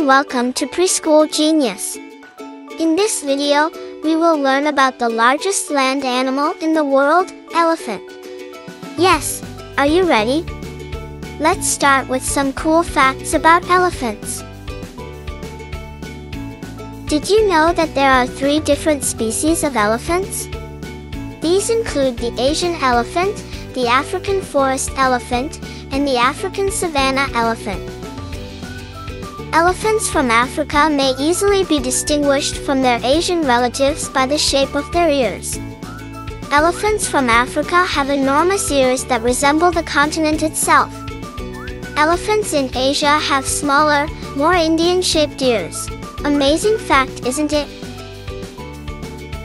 and welcome to Preschool Genius. In this video, we will learn about the largest land animal in the world, elephant. Yes, are you ready? Let's start with some cool facts about elephants. Did you know that there are three different species of elephants? These include the Asian elephant, the African forest elephant, and the African savanna elephant. Elephants from Africa may easily be distinguished from their Asian relatives by the shape of their ears. Elephants from Africa have enormous ears that resemble the continent itself. Elephants in Asia have smaller, more Indian-shaped ears. Amazing fact, isn't it?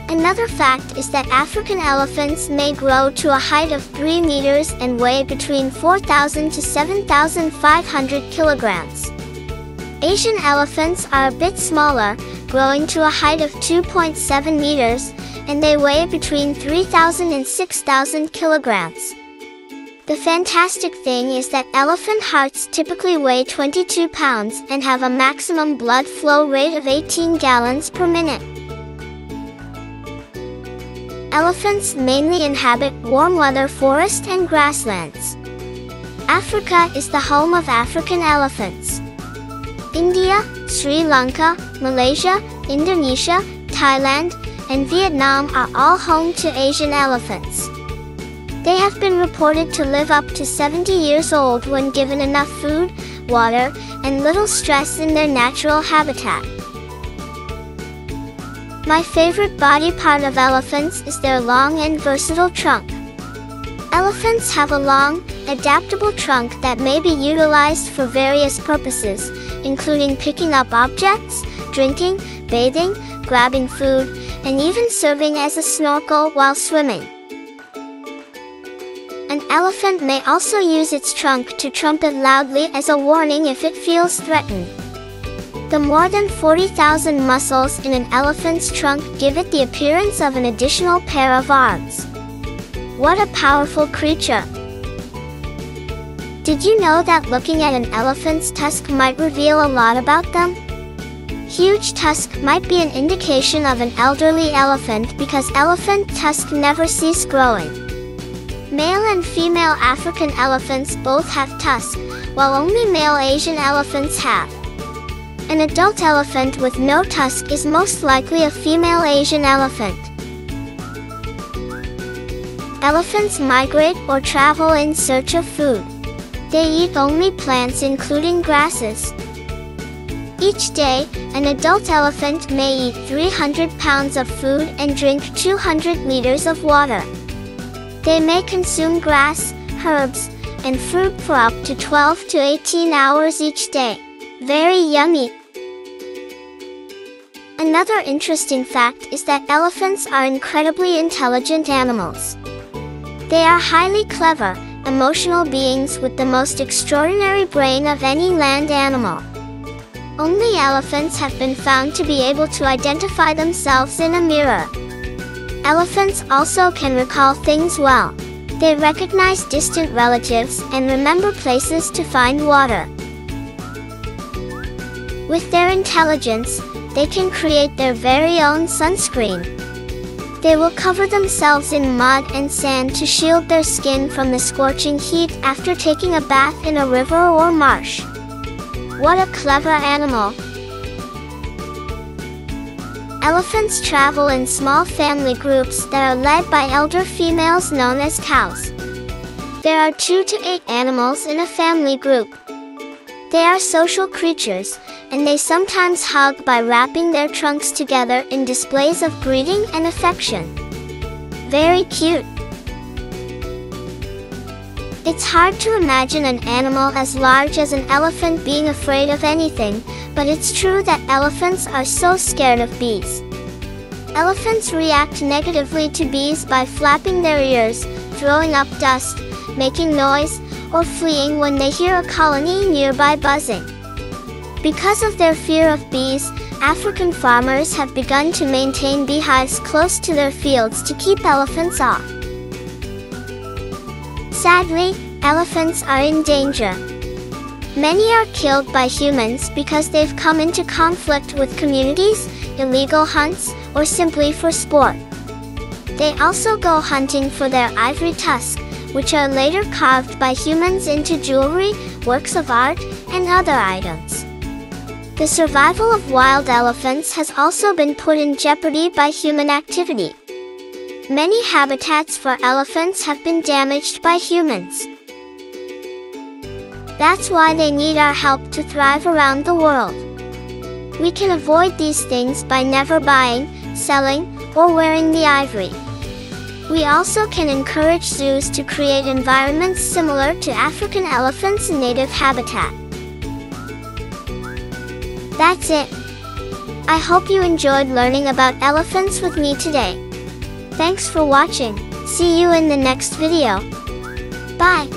Another fact is that African elephants may grow to a height of 3 meters and weigh between 4,000 to 7,500 kilograms. Asian elephants are a bit smaller, growing to a height of 2.7 meters, and they weigh between 3,000 and 6,000 kilograms. The fantastic thing is that elephant hearts typically weigh 22 pounds and have a maximum blood flow rate of 18 gallons per minute. Elephants mainly inhabit warm weather forest and grasslands. Africa is the home of African elephants. India, Sri Lanka, Malaysia, Indonesia, Thailand, and Vietnam are all home to Asian elephants. They have been reported to live up to 70 years old when given enough food, water, and little stress in their natural habitat. My favorite body part of elephants is their long and versatile trunk. Elephants have a long, adaptable trunk that may be utilized for various purposes, including picking up objects, drinking, bathing, grabbing food, and even serving as a snorkel while swimming. An elephant may also use its trunk to trumpet loudly as a warning if it feels threatened. The more than 40,000 muscles in an elephant's trunk give it the appearance of an additional pair of arms. What a powerful creature! Did you know that looking at an elephant's tusk might reveal a lot about them? Huge tusk might be an indication of an elderly elephant because elephant tusk never cease growing. Male and female African elephants both have tusk, while only male Asian elephants have. An adult elephant with no tusk is most likely a female Asian elephant. Elephants migrate or travel in search of food. They eat only plants including grasses. Each day, an adult elephant may eat 300 pounds of food and drink 200 liters of water. They may consume grass, herbs, and fruit for up to 12 to 18 hours each day. Very yummy. Another interesting fact is that elephants are incredibly intelligent animals. They are highly clever, emotional beings with the most extraordinary brain of any land animal. Only elephants have been found to be able to identify themselves in a mirror. Elephants also can recall things well. They recognize distant relatives and remember places to find water. With their intelligence, they can create their very own sunscreen. They will cover themselves in mud and sand to shield their skin from the scorching heat after taking a bath in a river or marsh. What a clever animal! Elephants travel in small family groups that are led by elder females known as cows. There are two to eight animals in a family group. They are social creatures, and they sometimes hug by wrapping their trunks together in displays of greeting and affection. Very cute. It's hard to imagine an animal as large as an elephant being afraid of anything, but it's true that elephants are so scared of bees. Elephants react negatively to bees by flapping their ears, throwing up dust, making noise, or fleeing when they hear a colony nearby buzzing. Because of their fear of bees, African farmers have begun to maintain beehives close to their fields to keep elephants off. Sadly, elephants are in danger. Many are killed by humans because they've come into conflict with communities, illegal hunts, or simply for sport. They also go hunting for their ivory tusk, which are later carved by humans into jewelry, works of art, and other items. The survival of wild elephants has also been put in jeopardy by human activity. Many habitats for elephants have been damaged by humans. That's why they need our help to thrive around the world. We can avoid these things by never buying, selling, or wearing the ivory. We also can encourage zoos to create environments similar to African elephants' native habitat. That's it. I hope you enjoyed learning about elephants with me today. Thanks for watching. See you in the next video. Bye.